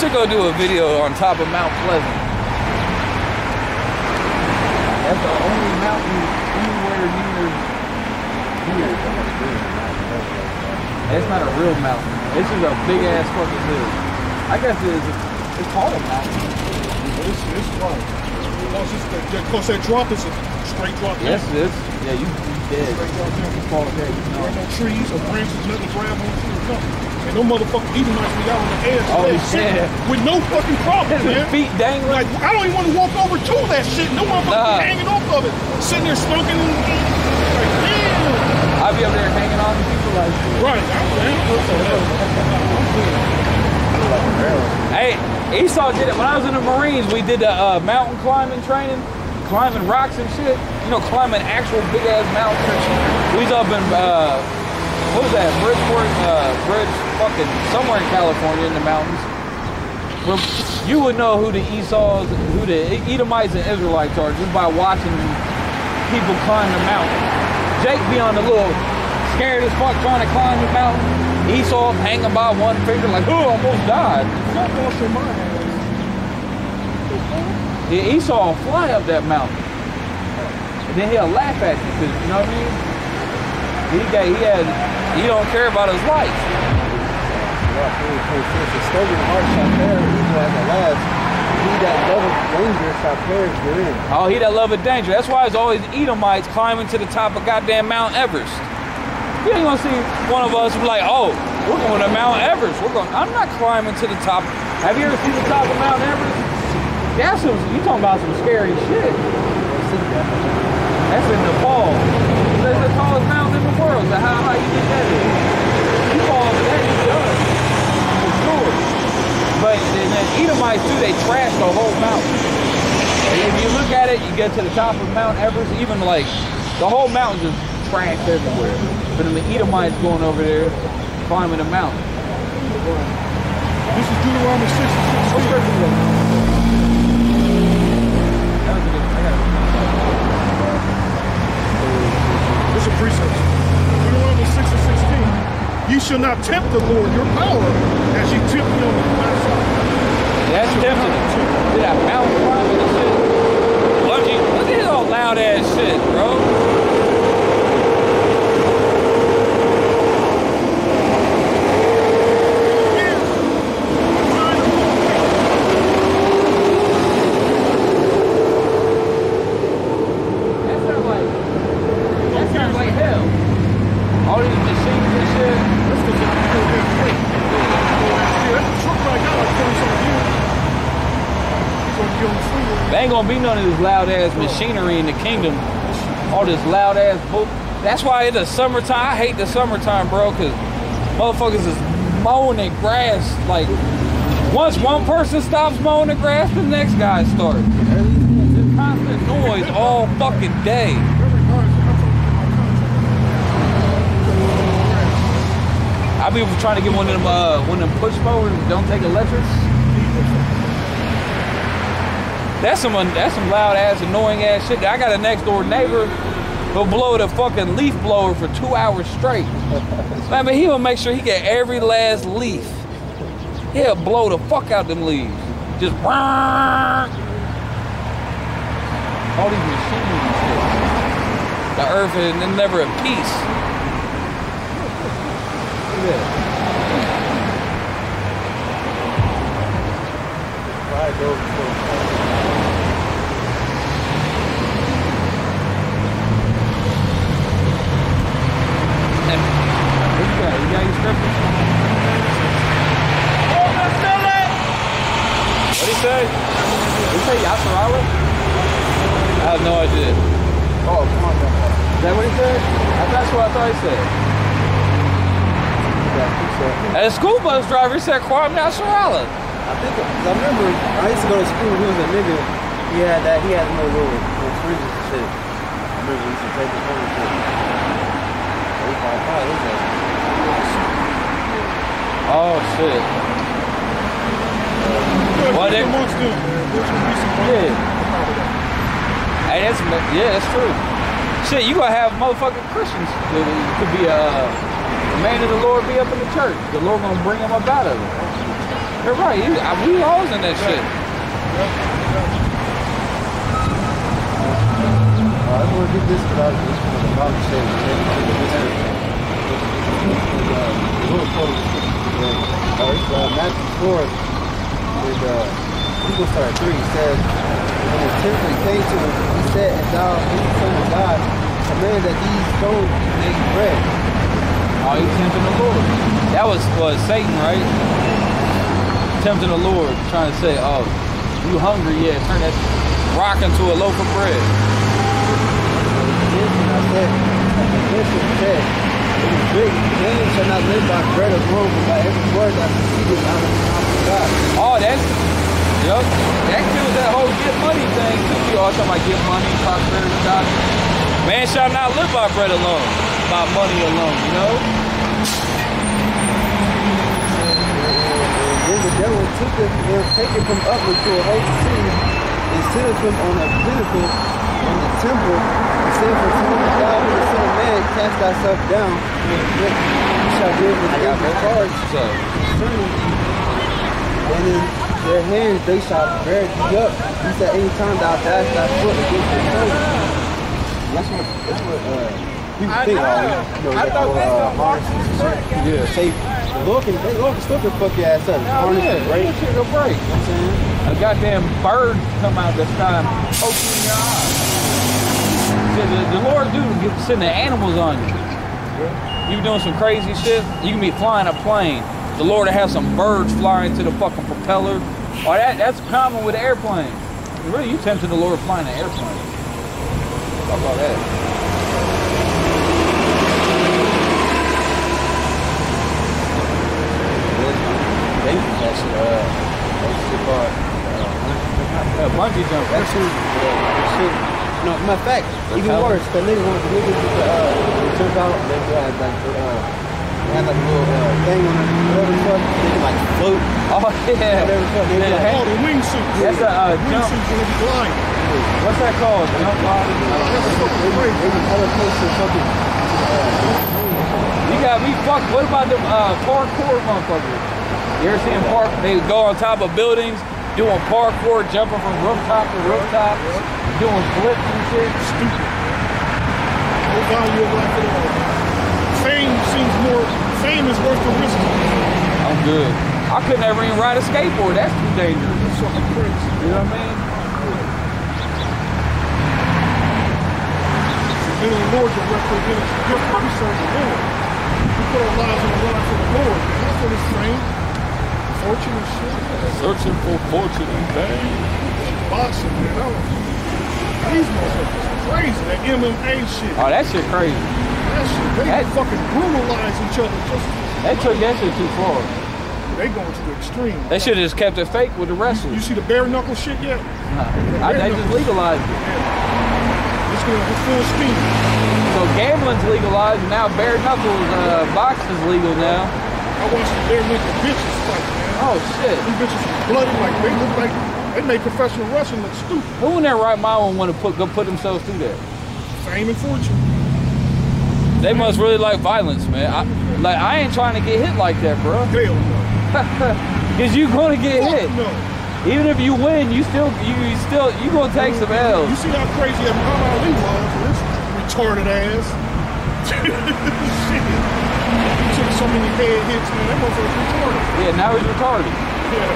should go do a video on top of Mount Pleasant. That's the only mountain anywhere near here. It's not a real mountain. It's just a big ass fucking hill. I guess it is. It's called a mountain. It's, it's right. Because it's the, yeah, 'cause that drop is a straight drop. Yes, it is. Yeah, you, you dead. Straight drop down. You fall dead. You There ain't no trees or branches, nothing to grab onto or nothing. And no motherfucking Edomites be out on the edge Oh, shit yeah. with no fucking problem, man. feet dangling. Like, I don't even want to walk over to that shit. No motherfucker Nah. hanging off of it. Sitting there smoking. Like, damn. I'll be up there hanging on to people like. Right. Hey, Esau did it when I was in the Marines. We did the uh, mountain climbing training, climbing rocks and shit. You know, climbing actual big ass mountains. We was up in uh, what was that? Bridgeport, uh, Bridge, fucking somewhere in California in the mountains. Where you would know who the Esau's, who the Edomites and Israelites are just by watching people climb the mountain. Jake be on the little scared as fuck trying to climb the mountain. Esau hanging by one finger like, oh, almost died. Off your mind. Yeah, Esau will fly up that mountain. And then he'll laugh at you, 'cause, you know what I mean? He got, he had, he don't care about his life. The the last. He that loveth danger. Oh. That's why it's always Edomites climbing to the top of goddamn Mount Everest. You ain't gonna see one of us like, oh, we're going to Mount Everest. We're going. I'm not climbing to the top. Have you ever seen the top of Mount Everest? That's some. You talking about some scary shit? That's in Nepal. That's the tallest mountain in the world. So how high you think that is? You fall over that, you done. But then the Edomites too, they trash the whole mountain. And if you look at it, you get to the top of Mount Everest, even like the whole mountain just trashed everywhere. But then the Edomites going over there, climbing the mountain. This is Deuteronomy 6 and 16. This is a precept. Deuteronomy 6 and 16. Ye shall not tempt the Lord your power as you tempt him last. That's tempting. Did that mountain climbing and shit? Look at all loud ass shit, bro. That sounds like that sounds like hell. All these machines and shit. That's because it's still there quick. Yeah, that's a truck right now, like 20 something years. So you on the freeway. There ain't gonna be none of this loud ass machinery in the kingdom. All this loud ass book. That's why in the summertime, I hate the summertime, bro, because motherfuckers is mowing the grass. Like, once one person stops mowing the grass, the next guy starts. It's constant noise all fucking day. I be trying to get one of them, uh, one of them push mowers don't take electric. That's some that's some loud ass annoying ass shit. I got a next door neighbor who'll blow the fucking leaf blower for two hours straight. Man, but he'll make sure he get every last leaf. He'll blow the fuck out them leaves. Just all these machines and shit. The earth is never at peace. Look at that. Pride goes before the fall. What you got? You got your scriptures? What do you say? Did you say Yasserala? I have no idea. Oh, come on, man. Is that what he said? That's what I thought he said. Yeah, he said. And the school bus driver said Kwame Nasrallah. I think, cause I remember, I used to go to school, he was a nigga, he had that, he had no little, little fringes and shit. I remember he used to take his home and shit. So he probably, Oh shit. Yeah, Well, they- some recent Yeah. Hey, that's yeah, that's true. Shit, you gonna have motherfucking Christians. It could be a, a man of the Lord be up in the church. The Lord gonna bring him up out of it. You're right. You, we always in that shit. Uh, I want to get this because I just going to conversation. Uh, Matthew 4, and uh, start at 3. He says, When the temple came to him, he said, And thou, the Son of God, command that these stones be made bread. Oh, he tempting the Lord. That was was Satan, right? Tempting the Lord, trying to say, "Oh, you hungry? Yeah, turn that rock into a loaf of bread." And I said, and is man shall not live by bread alone, but by every word that proceedeth out of the mouth of God. Oh, that's yep. That kills that whole get money thing too. You all talking about get money, prosperity, doctrine. Man shall not live by bread alone, by money alone. You know. Then the devil took him and take him from upward to a holy city and sitteth him on a pinnacle in the temple and said, For to whom thou be the Son Man, cast thyself down, and you shall give the devil charge So concerning thee. And in their hands they shall bear thee up. He said, Anytime thou dash thy foot against the stone. That's what, that's what uh, people I think know. you know, I that thought for, that's uh, the harnesses and shit. yeah. Say, the Lord can, the Lord can still can fuck your ass up. Oh, Harness yeah, can break. that shit break. You know what I'm saying? A goddamn bird come out this time, poke you your eye. Said the, the Lord do send the animals on you. You be doing some crazy shit. You can be flying a plane. The Lord will have some birds flying to the fucking propeller. Oh, that that's common with airplanes. Really, you tempted the Lord flying an airplane. Talk about that. They. Uh, that shit called. Uh, bungee jump. that shit. Uh, that shit. No, matter of fact, even Propeller. worse. The niggas want the niggas with the uh, they jump out. They do have like the, uh, they have like a little uh, thing on it, whatever the fuck. They can like float. Oh yeah. Whatever the fuck. They Yeah, do. Oh, the wingsuits. That's a, uh, wingsuits jump. when they be gliding. What's that called? Jump body? That's fucking They crazy. they can elevate to fucking. You got me fucked. What about the uh, parkour motherfuckers? You ever seen park? They go on top of buildings, doing parkour, jumping from rooftop to rooftop, doing flips and shit. Stupid. No value of life at all. Fame seems more. Fame is worth the risk. I'm good. I could never even ride a skateboard. That's too dangerous. That's fucking crazy. You know what I mean? The Lord will represent us different. We serve the Lord. We put our lives on the line for the Lord. Not for this fame, fortune and shit. Searching for fortune and fame. Boxing, man. That was, these motherfuckers crazy. That MMA shit. Oh, that shit crazy. That shit. They That- fucking brutalize each other. Just They took that shit too far. they going to the extreme. They should have just kept it fake with the wrestling. You wrestlers. see the bare knuckle shit yet? Nah, I, they just legalized it. It's going to full steam. So gambling's legalized, and now bare knuckles uh, boxing's legal now. I watched the bare knuckle bitches fight, man. Oh shit. These bitches bloody like they look like they make professional wrestling look stupid. Who in their right mind would want to put go put themselves through that? Fame and fortune. They must really like violence, man. I, like I ain't trying to get hit like that, bro. Hell no. Cause you gonna get Fuck hit. no. Even if you win, you still you, you still you gonna take some L's. You see how crazy that Muhammad Ali was this retarded ass. Shit. He took so many head hits, man. That motherfucker's retarded. Yeah, now he's retarded. Yeah.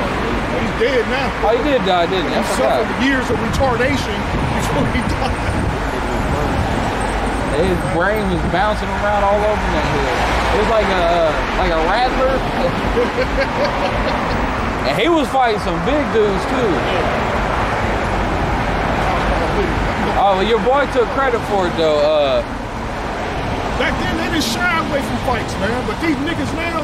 He's dead now. Oh, he did die, didn't he? He suffered years of retardation before he died. His brain was bouncing around all over that head. It was like a uh, like a rattler. and he was fighting some big dudes too. Oh, well, your boy took credit for it though. Uh, Back then, they didn't shy away from fights, man. But these niggas now,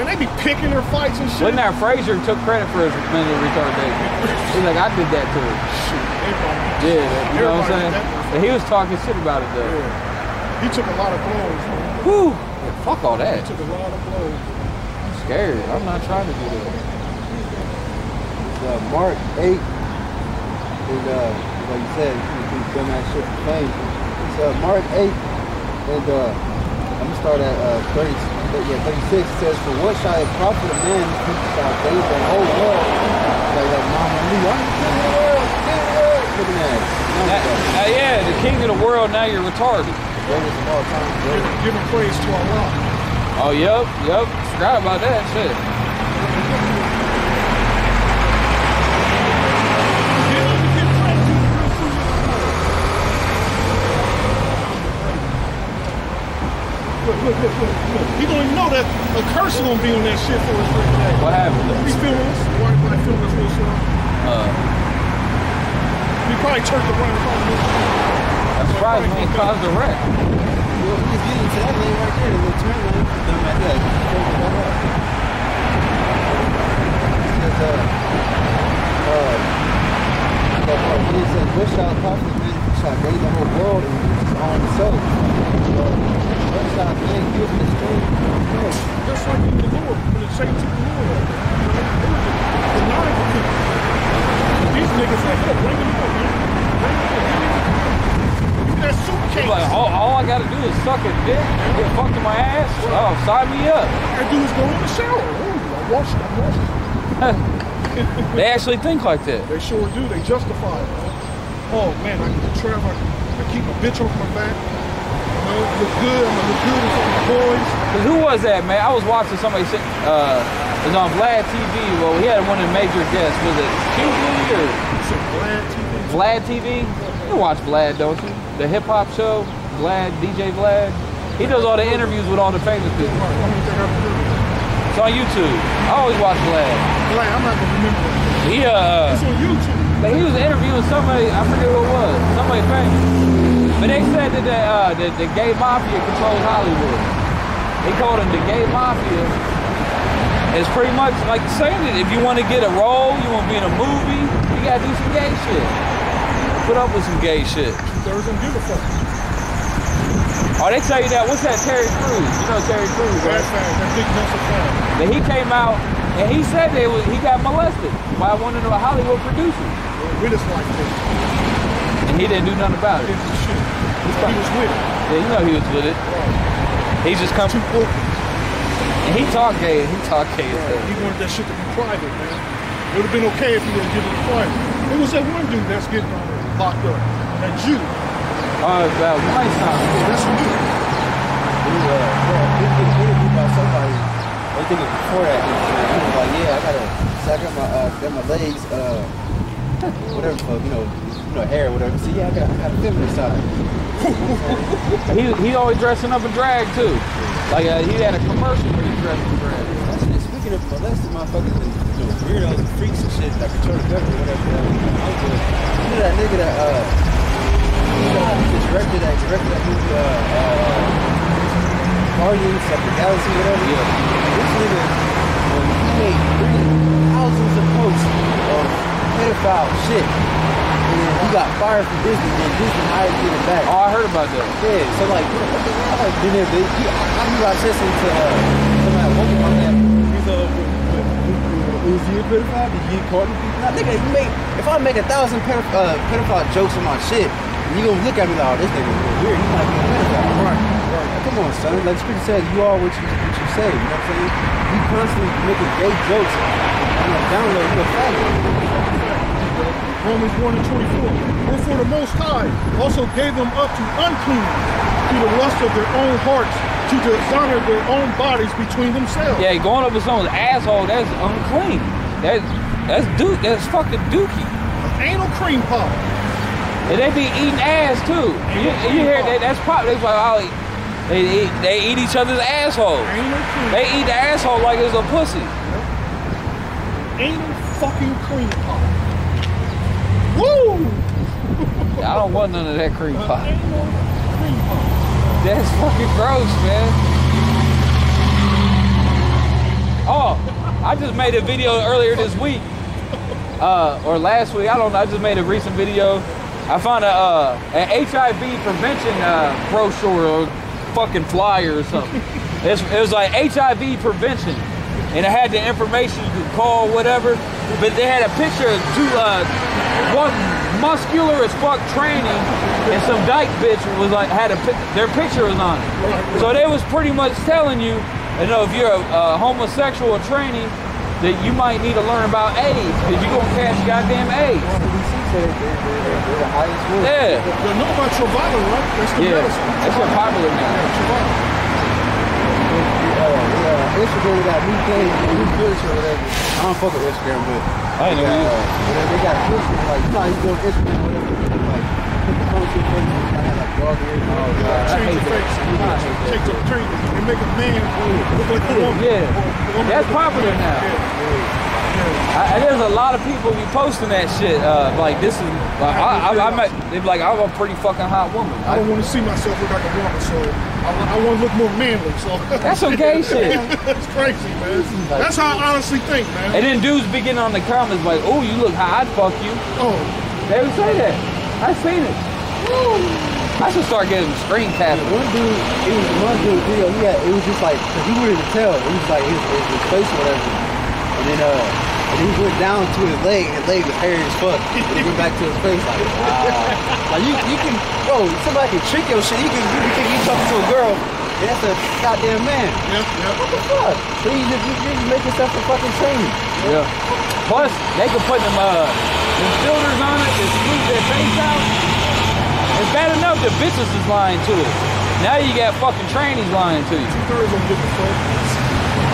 man, they be picking their fights and shit. wasn't that Frazier took credit for his mental retardation? He's like, I did that to him. Shit, everybody. Yeah, you know what I'm saying? did. And he was talking shit about it though. Yeah. He took a lot of blows, man. Whew. Yeah, fuck all that. He took a lot of blows. I'm scared. I'm not trying to do that. Uh, Mark 8. And, uh, like you said, you can dumbass shit for fame. It's uh, Mark 8 and uh, I'm gonna start at uh, 30, yeah, 36. It says, For what shall it profit a man who shall gain the whole world? Like that Mama Lee, I'm the king of the world, king of the world. Looking at it. Now, now, yeah, the king of the world. Now you're retarded. Greatest of all time. Giving, giving praise to Allah. Oh, yep, yep. Forgot about that shit. Look, look, look, look, look. He don't even know that a curse is gonna be on that shit for his birthday. What happened? He filming us. Why why filming us real slow? Uh, He probably turned around and called me. I'm surprised we ain't caused a wreck. Well, we just getting to that lane right there, the little turn lane. Then right there, just straight the up. It says, uh, uh, that part here says, what shall profit a man who shall gain the whole world and lose his own soul? So, what shall a man give in exchange for his soul? Just like in the Lord, when it saints of the Lord. Denying the people. These niggas like, yo, bring them up, man. Bring them up. Give me that suitcase. Like, all, all I gotta do is suck a dick, get fucked in my ass. Oh, sign me up. I do is go in the shower. Ooh, I washed it, I washed it. They actually think like that. They sure do. They justify it, man. Oh man, I can travel. I, I keep a bitch off my back. You know, look good. I'm gonna look good in front of the boys. Cause who was that, man? I was watching somebody say, uh, it was on Vlad TV. Well, he had one of the major guests. Was it QB or It's a TV. Vlad TV? You watch Vlad, don't you? The hip hop show, Vlad, DJ Vlad. He does all the interviews with all the famous people. Right, I mean, they have to do it. It's on YouTube. I always watch Vlad. Glad, I'm not gonna remember. He uh, It's on YouTube. Like, he was interviewing somebody, I forget who it was, somebody famous. But they said that the, uh, the, the gay mafia controls Hollywood. They called them the gay mafia. It's pretty much like saying that if you want to get a role, you want to be in a movie, you gotta do some gay shit. Put up with some gay shit. There's don't give. Oh, they tell you that. What's that? Terry Crews. You know Terry Crews, That right? that big muscle fast. That he came out and he said they was he got molested by one of the Hollywood producers, With his life, man. and he didn't do nothing about it. He was with it. Yeah, you know he was with it. He just come Too open. and he talked gay. He talked gay hell. He wanted that shit to be private, man. It would have been okay if he would have given it private. It was that one dude that's getting uh, locked up. That Jew. Uh. That's who did it. He, uh, yeah, he was getting interviewed by somebody. I think it was before that. He was like, yeah, I gotta, so I got my, uh, got my legs, uh, whatever, fuck, you know, you know, hair or whatever. So yeah, I got, I got a feminine side. He he always dressing up in drag too. Like uh, he had a commercial where he dressed in drag. Speaking of molesting motherfuckers and you know, weirdos and freaks and shit that the government or whatever, uh, uh, you know that nigga that, uh, know, the director that directed that movie, uh, uh, Guardians of the Galaxy, whatever. Yeah. This nigga, um, he made three thousands of posts of pedophile shit. And he got fired from Disney, and Disney hired him back. Oh, I heard about that. Yeah, so like, what the hell? Like, then they, he, I remember I said something to uh, somebody work about that. He's uh, is he a pedophile? Did he get caught? Now, nigga, you make, if I make a thousand pedoph- uh, pedophile jokes on my shit, you gonna look at me like, oh, this nigga weird. He might be a pedophile. Right, right. Come on, son. Like Scripture says, you are what you, what you say. You know what I'm saying? You constantly making gay jokes on the download. You a faggot. Romans 1 and 24. Wherefore the Most High also gave them up to uncleanness, to the lust of their own hearts, to dishonor their own bodies between themselves. Yeah, going up with someone's asshole, that's unclean. That that's duke. That's fucking dookie. Anal cream pie. And they be eating ass too. You, you hear that? That's pop. They eat, they eat each other's cream. They eat the asshole like it's a pussy. Anal fucking cream pie. Woo! I don't want none of that cream pie. That's fucking gross, man. Oh, I just made a video earlier this week, uh, or last week. I don't know. I just made a recent video. I found a uh, an HIV prevention uh, brochure or fucking flyer or something. It's, it was like HIV prevention. and it had the information you could call, whatever. But they had a picture of two, uh, one muscular as fuck training, and some dyke bitch was like had a their picture was on it. So they was pretty much telling you, you know, if you're a, a homosexual training, that you might need to learn about AIDS because you're gonna catch goddamn AIDS. Yeah. said they're, they're, they're the highest one. Yeah, know about Truvada, right? That's the yeah, medicine. that's so popular now. Instagram got new things, new fish or whatever. I don't fuck with Instagram, but I know you. whatever, they got pictures like how you go Instagram whatever, like put the phone to your face, I like dog ears and all that. Change hate that. face. I hate that. The change and make a man look like a woman. Yeah. Or a woman That's look like a popular now. Yeah. I, I- there's a lot of people be posting that shit. Uh, like this is, like, I, I, I might, they be like, I'm a pretty fucking hot woman. I don't want to see myself look like a woman, so I, I want to look more manly. So That's some gay shit. That's crazy, man. That's how I honestly think, man. And then dudes begin on the comments like, oh, you look hot, I'd fuck you. Oh, They would say that. I seen it. I should start getting screen capping. One dude, it was one dude video. He had, it was just like, cause he wanted to tell. It was like his, his, his face or whatever. And then, uh, and he went down to his leg, and his leg was hairy as fuck. And he went back to his face like, wow. like you, you can, bro, somebody can trick your shit. You can, you can think you talking to a girl, and that's a goddamn man. yeah, yeah. What the fuck? So you just, you, you just make yourself a fucking training. Yeah. Plus, they could put them, uh, them filters on it to smooth their face out. It's bad enough the bitches is lying to it. Now you got fucking trainees lying to you. Two-thirds don't give a fuck.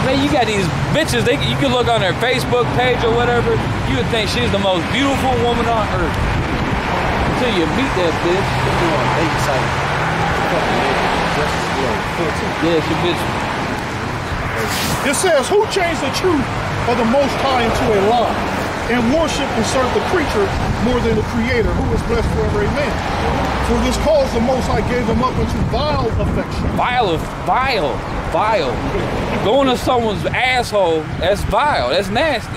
Man, you got these bitches. They, you can look on their Facebook page or whatever. You would think she's the most beautiful woman on earth until you meet that bitch. You know, baby side. Fucking nigga. You. Yeah, she bitch. It says, Who changed the truth of the Most High into a lie and worship and serve the creature more than the Creator, who is blessed forever? Amen. For this cause the Most I gave them up into vile affection. Vile, vile, vile. Going to someone's asshole, that's vile. That's nasty.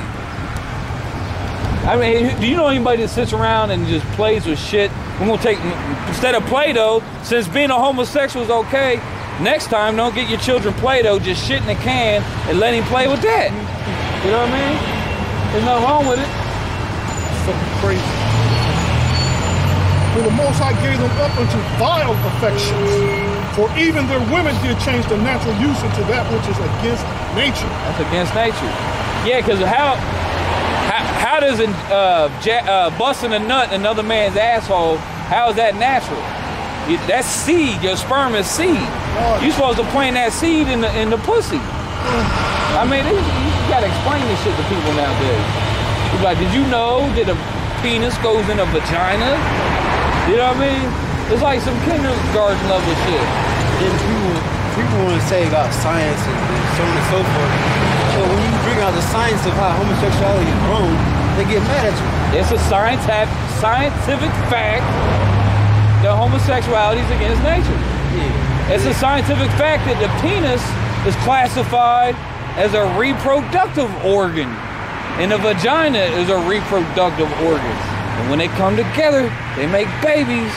I mean, do you know anybody that sits around and just plays with shit? We're gonna take instead of Play-Doh, since being a homosexual is okay. Next time, don't get your children Play-Doh. Just shit in a can and let him play with that. You know what I mean? There's nothing wrong with it. Fucking crazy. For the Most High gave them up into vile affections. For even their women did change the natural use into that which is against nature. That's against nature. Yeah, because how, how how does it uh, ja- uh, busting a nut in another man's asshole? How is that natural? You- That's seed. Your sperm is seed. You're supposed to plant that seed in the in the pussy. I mean, you, you gotta explain this shit to people nowadays. You like, did you know that a penis goes in a vagina? You know what I mean? It's like some kindergarten level shit. then people people want to say about science and, and so on and so forth. So when you bring out the science of how homosexuality is grown, they get mad at you. It's a science scientific fact that homosexuality is against nature. Yeah. It's a scientific fact that the penis is classified as a reproductive organ, and the vagina is a reproductive organ. And when they come together, they make babies.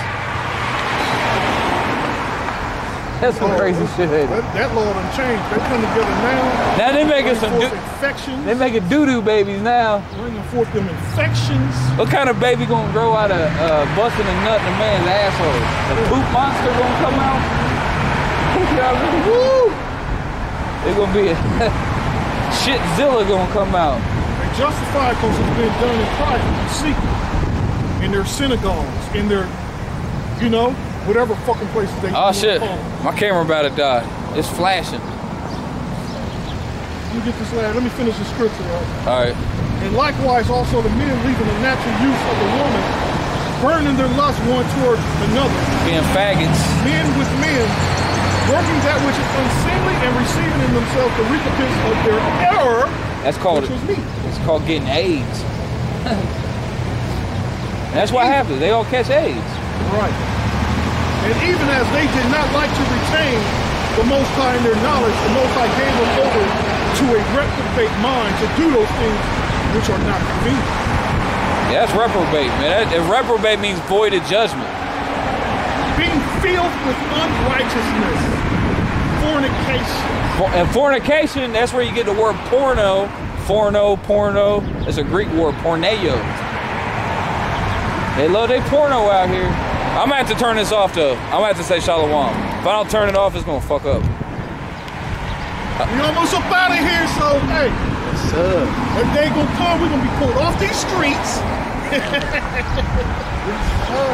That's some crazy shit. That, that law done changed. They come together now. Now they making some do- infections. they making doo-doo babies now. bringing forth them infections. What kind of baby gonna grow out of uh, busting a nut in a man's asshole? The poop monster gonna come out? You know what I mean? Woo! It's gonna be a shitzilla gonna come out. Justify because it's been done in private, in secret, in their synagogues, in their, you know, whatever fucking places they. Oh shit! My camera about to die. It's flashing. You get this last. Let me finish the scripture. Right? All right. And likewise, also the men leaving the natural use of the woman, burning their lust one toward another. Being faggots. Men with men, working that which is unseemly and receiving in themselves the recompense of their error, That's called. which was me. Called getting AIDS. That's what happens. They all catch AIDS. Right. And even as they did not like to retain the Most High in their knowledge, the Most High gave them over to a reprobate mind to do those things which are not convenient. Yeah, that's reprobate, man. That, reprobate means voided judgment. Being filled with unrighteousness, Fornication. For- And fornication, that's where you get the word porno. Forno, porno. It's a Greek word, porneo. They love they porno out here. I'm gonna have to turn this off though. I'm gonna have to say shalom. If I don't turn it off, it's gonna fuck up. Uh, we almost up out of here, so hey, What's up? If they gonna come, we're gonna be pulled off these streets.